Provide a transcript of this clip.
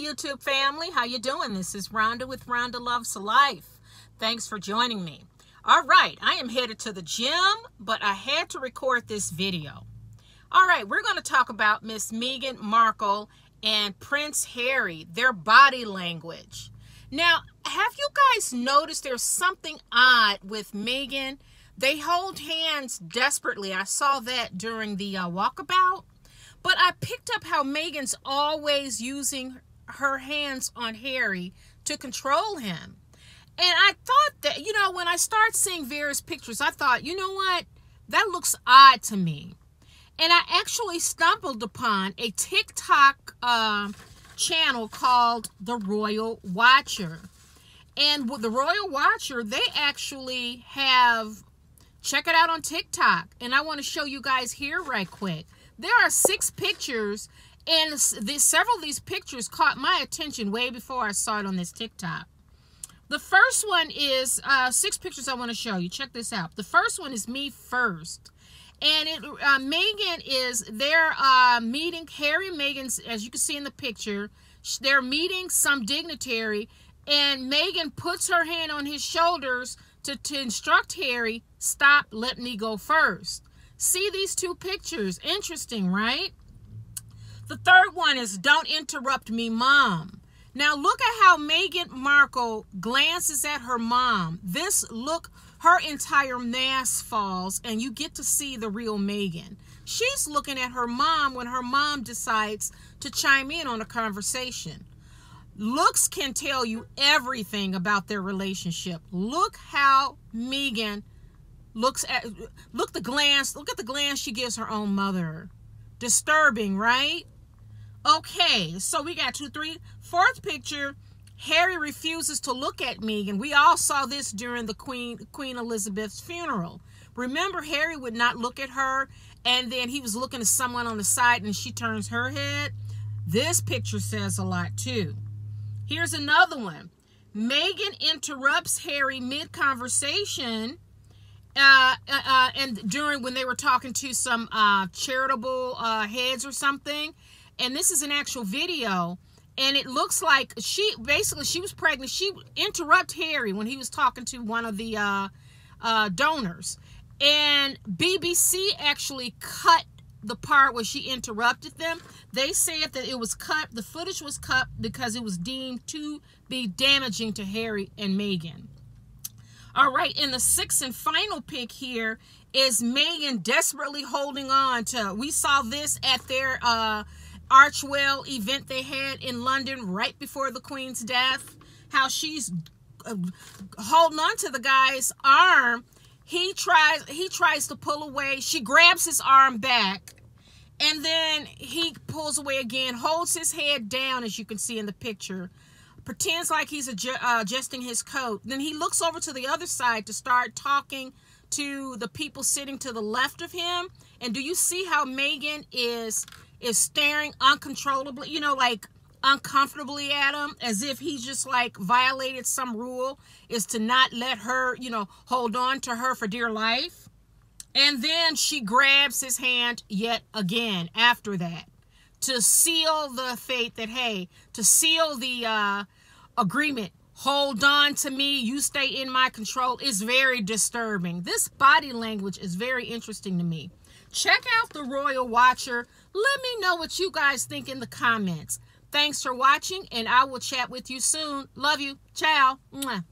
YouTube family. How you doing? This is Rhonda with Rhonda Loves Life. Thanks for joining me. All right, I am headed to the gym, but I had to record this video. All right, we're going to talk about Miss Meghan Markle and Prince Harry, their body language. Now, have you guys noticed there's something odd with Meghan? They hold hands desperately. I saw that during the uh, walkabout. But I picked up how Meghan's always using her hands on Harry to control him. And I thought that, you know, when I started seeing various pictures, I thought, you know what? That looks odd to me. And I actually stumbled upon a TikTok uh, channel called The Royal Watcher. And with The Royal Watcher, they actually have, check it out on TikTok. And I want to show you guys here right quick. There are six pictures, and several of these pictures caught my attention way before I saw it on this TikTok. The first one is uh, six pictures I want to show you. Check this out. The first one is me first. And it, uh, Meghan is, they're uh, meeting, Harry and Meghan's, as you can see in the picture, they're meeting some dignitary, and Meghan puts her hand on his shoulders to, to instruct Harry, stop, let me go first. See these two pictures. Interesting, right? The third one is Don't Interrupt Me, Mom. Now look at how Meghan Markle glances at her mom. This look, her entire mask falls and you get to see the real Meghan. She's looking at her mom when her mom decides to chime in on a conversation. Looks can tell you everything about their relationship. Look how Meghan looks at look the glance look at the glance she gives her own mother disturbing right okay so we got two three. Fourth picture harry refuses to look at meghan. We all saw this during the queen queen elizabeth's funeral. Remember harry would not look at her and then he was looking at someone on the side and she turns her head. This picture says a lot too. Here's another one. Meghan interrupts harry mid-conversation uh, uh, uh, and during when they were talking to some uh, charitable uh, heads or something, and this is an actual video, and it looks like she basically she was pregnant. She interrupt Harry when he was talking to one of the uh, uh, donors, and BBC actually cut the part where she interrupted them. They said that it was cut. The footage was cut because it was deemed to be damaging to Harry and Meghan. All right, and the sixth and final pick here is Meghan desperately holding on to. We saw this at their uh, Archewell event they had in London right before the Queen's death. How she's uh, holding on to the guy's arm. He tries. He tries to pull away. She grabs his arm back, and then he pulls away again. Holds his head down, as you can see in the picture pretends like he's uh, adjusting his coat. Then he looks over to the other side to start talking to the people sitting to the left of him. And do you see how Meghan is is staring uncontrollably, you know, like uncomfortably at him as if he's just like violated some rule is to not let her, you know, hold on to her for dear life. And then she grabs his hand yet again after that to seal the fate that, hey, to seal the uh, agreement, hold on to me, you stay in my control, is very disturbing. This body language is very interesting to me. Check out the Royal Watcher. Let me know what you guys think in the comments. Thanks for watching, and I will chat with you soon. Love you. Ciao. Mwah.